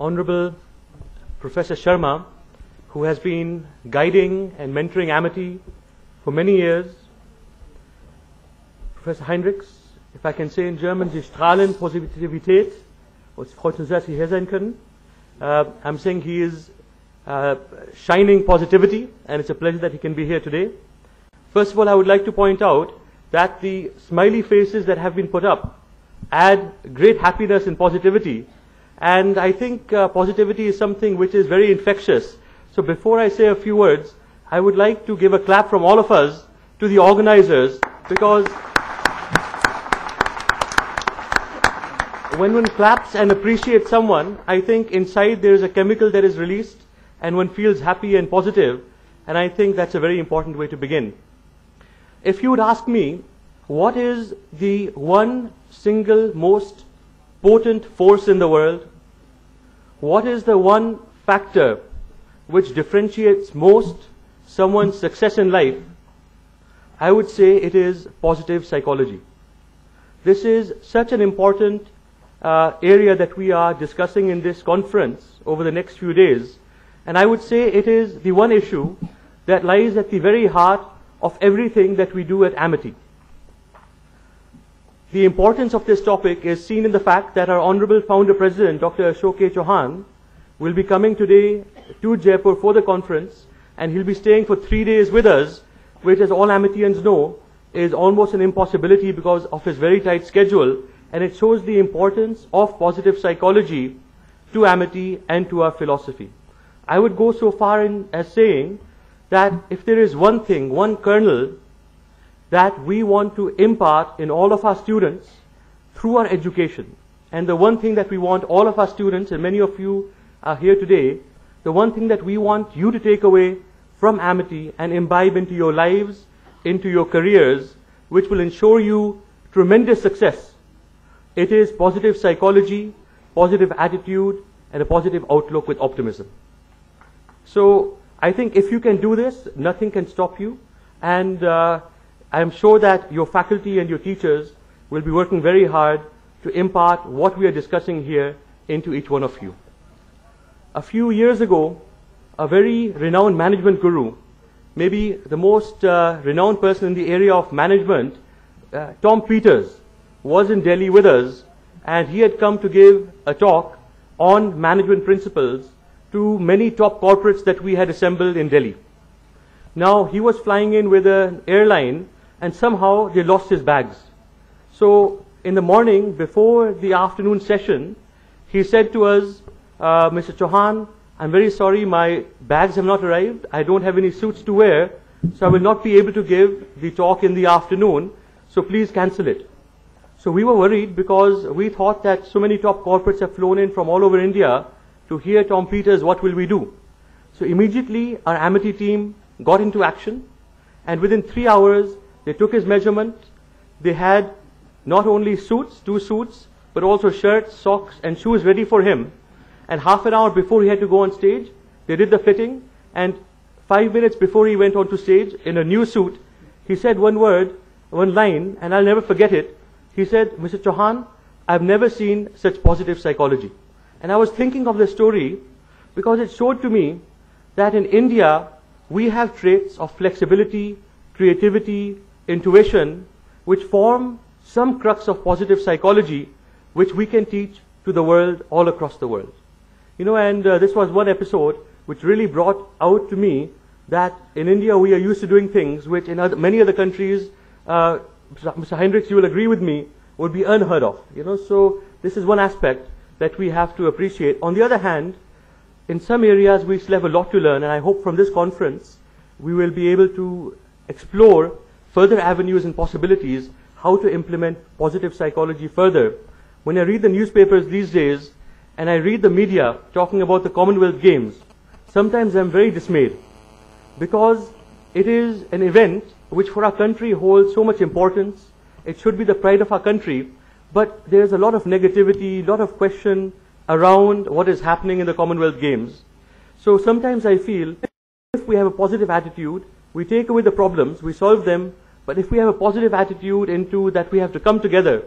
Honorable Professor Sharma, who has been guiding and mentoring Amity for many years. Professor Heinrichs, if I can say in German, Sie strahlen Positivität. Freut uns sehr, hier sein können. Uh, I'm saying he is uh, shining positivity, and it's a pleasure that he can be here today. First of all, I would like to point out that the smiley faces that have been put up add great happiness and positivity. And I think uh, positivity is something which is very infectious. So before I say a few words, I would like to give a clap from all of us to the organizers because when one claps and appreciates someone, I think inside there is a chemical that is released and one feels happy and positive. positive, and I think that's a very important way to begin. If you would ask me, what is the one single most potent force in the world? What is the one factor which differentiates most someone's success in life? I would say it is positive psychology. This is such an important uh, area that we are discussing in this conference over the next few days. And I would say it is the one issue that lies at the very heart of everything that we do at Amity. The importance of this topic is seen in the fact that our Honorable Founder President, Dr. Ashok K. Chauhan, will be coming today to Jaipur for the conference, and he'll be staying for three days with us, which, as all Amitians know, is almost an impossibility because of his very tight schedule, and it shows the importance of positive psychology to Amity and to our philosophy. I would go so far in, as saying that if there is one thing, one kernel that we want to impart in all of our students through our education, and the one thing that we want all of our students, and many of you are here today, the one thing that we want you to take away from Amity and imbibe into your lives, into your careers, which will ensure you tremendous success. It is positive psychology, positive attitude, and a positive outlook with optimism. So I think if you can do this, nothing can stop you. And uh, I'm sure that your faculty and your teachers will be working very hard to impart what we are discussing here into each one of you. A few years ago, a very renowned management guru, maybe the most uh, renowned person in the area of management, uh, Tom Peters, was in Delhi with us, and he had come to give a talk on management principles to many top corporates that we had assembled in Delhi. Now, he was flying in with an airline and somehow they lost his bags. So, in the morning, before the afternoon session, he said to us, uh, Mr. Chauhan, I'm very sorry, my bags have not arrived. I don't have any suits to wear, so I will not be able to give the talk in the afternoon, so please cancel it. So we were worried because we thought that so many top corporates have flown in from all over India to hear Tom Peters, what will we do? So immediately our Amity team got into action and within three hours they took his measurement. They had not only suits, two suits, but also shirts, socks and shoes ready for him. And half an hour before he had to go on stage, they did the fitting and five minutes before he went onto stage in a new suit, he said one word, one line, and I'll never forget it. He said, Mr. Chauhan, I've never seen such positive psychology. And I was thinking of the story because it showed to me that in India, we have traits of flexibility, creativity, intuition, which form some crux of positive psychology, which we can teach to the world all across the world. You know, and uh, this was one episode which really brought out to me that in India we are used to doing things which in other, many other countries, uh, Mr. Hendricks, you will agree with me, would be unheard of. You know, so this is one aspect that we have to appreciate. On the other hand, in some areas we still have a lot to learn, and I hope from this conference we will be able to explore further avenues and possibilities how to implement positive psychology further. When I read the newspapers these days and I read the media talking about the Commonwealth Games, sometimes I'm very dismayed because it is an event which for our country holds so much importance. It should be the pride of our country, but there's a lot of negativity, a lot of question around what is happening in the Commonwealth Games. So sometimes I feel if we have a positive attitude, we take away the problems, we solve them, but if we have a positive attitude into that we have to come together,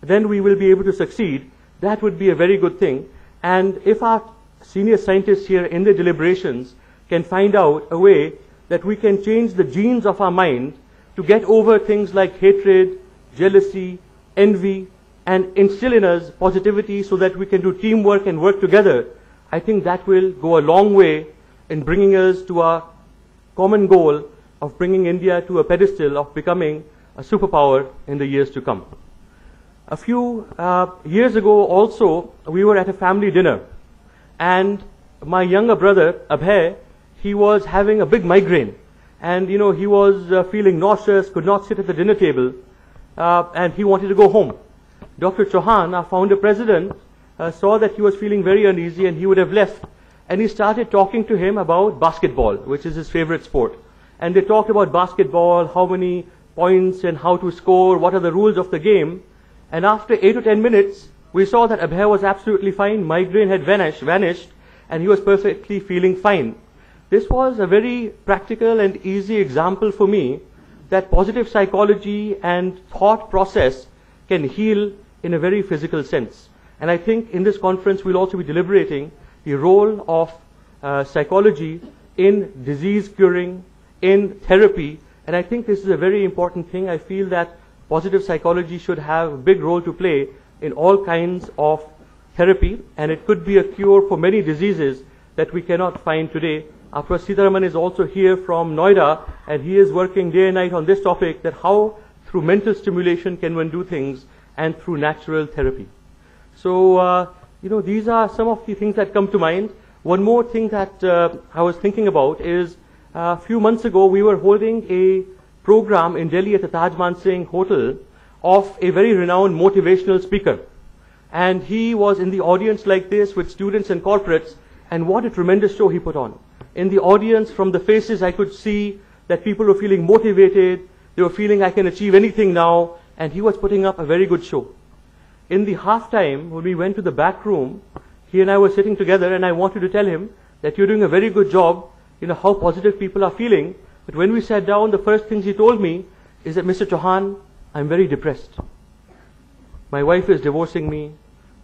then we will be able to succeed. That would be a very good thing. And if our senior scientists here in the deliberations can find out a way that we can change the genes of our mind to get over things like hatred, jealousy, envy, and instill in us positivity so that we can do teamwork and work together, I think that will go a long way in bringing us to our common goal of bringing India to a pedestal of becoming a superpower in the years to come. A few uh, years ago also, we were at a family dinner and my younger brother, Abhay, he was having a big migraine and you know he was uh, feeling nauseous, could not sit at the dinner table uh, and he wanted to go home. Dr. Chauhan, our founder president, uh, saw that he was feeling very uneasy and he would have left. And he started talking to him about basketball, which is his favorite sport. And they talked about basketball, how many points and how to score, what are the rules of the game. And after eight or ten minutes, we saw that Abhay was absolutely fine, migraine had vanished, vanished, and he was perfectly feeling fine. This was a very practical and easy example for me that positive psychology and thought process can heal in a very physical sense. And I think in this conference we'll also be deliberating the role of uh, psychology in disease curing, in therapy, and I think this is a very important thing. I feel that positive psychology should have a big role to play in all kinds of therapy, and it could be a cure for many diseases that we cannot find today. Our Professor is also here from Noida, and he is working day and night on this topic, that how through mental stimulation can one do things, and through natural therapy. So, uh, you know, these are some of the things that come to mind. One more thing that uh, I was thinking about is a few months ago we were holding a program in Delhi at the Taj Mansingh Hotel of a very renowned motivational speaker. And he was in the audience like this with students and corporates, and what a tremendous show he put on. In the audience, from the faces, I could see that people were feeling motivated, they were feeling I can achieve anything now, and he was putting up a very good show. In the halftime, when we went to the back room, he and I were sitting together, and I wanted to tell him that you're doing a very good job, you know, how positive people are feeling. But when we sat down, the first things he told me is that, Mr. Chauhan, I'm very depressed. My wife is divorcing me.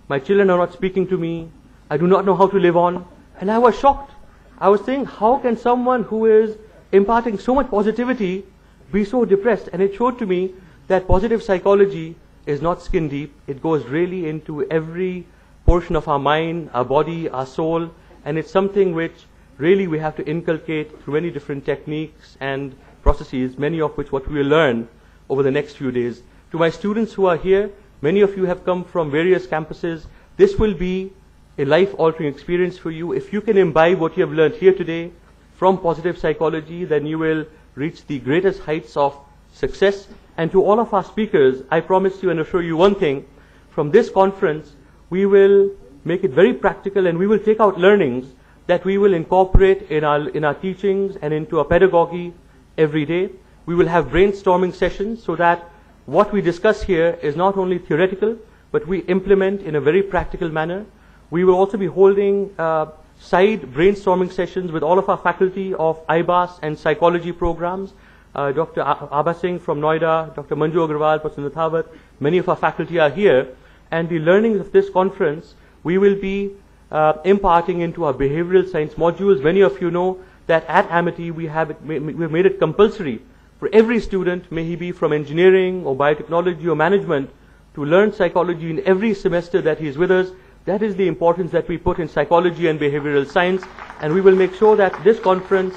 My children are not speaking to me. I do not know how to live on. And I was shocked. I was saying, how can someone who is imparting so much positivity be so depressed? And it showed to me that positive psychology is not skin deep. It goes really into every portion of our mind, our body, our soul, and it's something which really we have to inculcate through many different techniques and processes, many of which what we will learn over the next few days. To my students who are here, many of you have come from various campuses. This will be a life-altering experience for you. If you can imbibe what you have learned here today from positive psychology, then you will reach the greatest heights of success. And to all of our speakers, I promise you and assure you one thing. From this conference, we will make it very practical and we will take out learnings that we will incorporate in our, in our teachings and into our pedagogy every day. We will have brainstorming sessions so that what we discuss here is not only theoretical, but we implement in a very practical manner. We will also be holding uh, side brainstorming sessions with all of our faculty of IBAS and psychology programs. Uh, Dr. Abha Singh from Noida, Dr. Manju Agrawal, Professor Nathawat, many of our faculty are here. And the learnings of this conference, we will be uh, imparting into our behavioral science modules. Many of you know that at Amity we have it, we've made it compulsory for every student, may he be from engineering or biotechnology or management, to learn psychology in every semester that he is with us. That is the importance that we put in psychology and behavioral science, and we will make sure that this conference,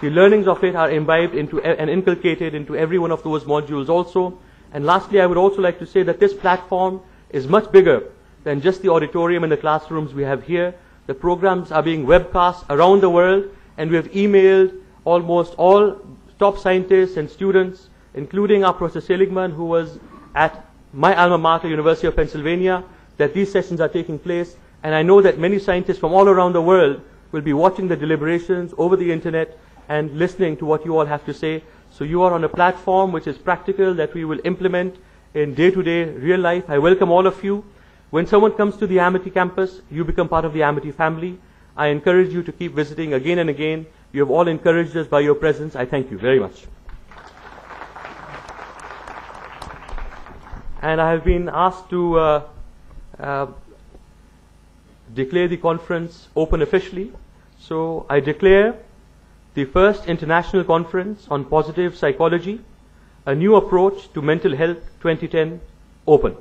the learnings of it are imbibed into and inculcated into every one of those modules also. And lastly, I would also like to say that this platform is much bigger than just the auditorium and the classrooms we have here. The programs are being webcast around the world, and we have emailed almost all top scientists and students, including our Professor Seligman, who was at my alma mater, University of Pennsylvania, that these sessions are taking place. And I know that many scientists from all around the world will be watching the deliberations over the internet and listening to what you all have to say. So you are on a platform which is practical that we will implement in day-to-day real life. I welcome all of you. When someone comes to the Amity campus, you become part of the Amity family. I encourage you to keep visiting again and again. You have all encouraged us by your presence. I thank you very much. And I have been asked to uh, uh, declare the conference open officially. So I declare the first international conference on positive psychology, a new approach to mental health 2010 open.